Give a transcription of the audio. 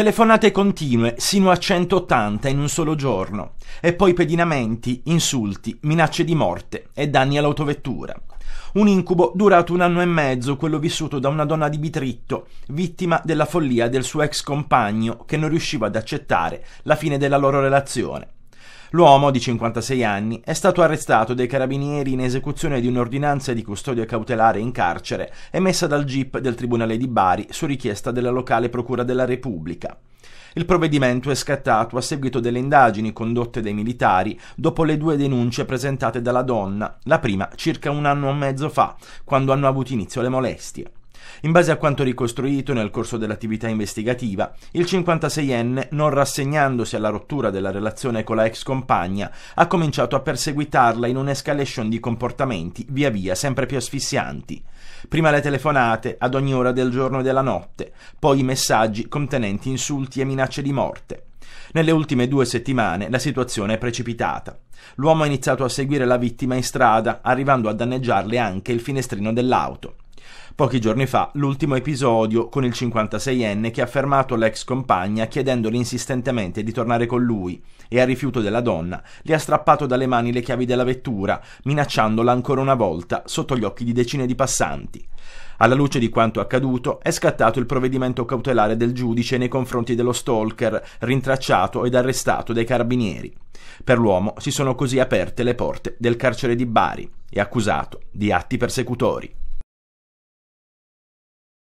Telefonate continue, sino a 180 in un solo giorno, e poi pedinamenti, insulti, minacce di morte e danni all'autovettura. Un incubo durato un anno e mezzo, quello vissuto da una donna di Bitritto, vittima della follia del suo ex compagno che non riusciva ad accettare la fine della loro relazione. L'uomo, di 56 anni, è stato arrestato dai carabinieri in esecuzione di un'ordinanza di custodia cautelare in carcere emessa dal GIP del Tribunale di Bari su richiesta della locale Procura della Repubblica. Il provvedimento è scattato a seguito delle indagini condotte dai militari dopo le due denunce presentate dalla donna, la prima circa un anno e mezzo fa, quando hanno avuto inizio le molestie. In base a quanto ricostruito nel corso dell'attività investigativa, il 56enne, non rassegnandosi alla rottura della relazione con la ex compagna, ha cominciato a perseguitarla in un'escalation di comportamenti via via sempre più asfissianti. Prima le telefonate ad ogni ora del giorno e della notte, poi i messaggi contenenti insulti e minacce di morte. Nelle ultime due settimane la situazione è precipitata. L'uomo ha iniziato a seguire la vittima in strada, arrivando a danneggiarle anche il finestrino dell'auto. Pochi giorni fa l'ultimo episodio con il 56enne che ha fermato l'ex compagna chiedendole insistentemente di tornare con lui e a rifiuto della donna le ha strappato dalle mani le chiavi della vettura, minacciandola ancora una volta sotto gli occhi di decine di passanti. Alla luce di quanto accaduto è scattato il provvedimento cautelare del giudice nei confronti dello stalker, rintracciato ed arrestato dai carabinieri. Per l'uomo si sono così aperte le porte del carcere di Bari e accusato di atti persecutori.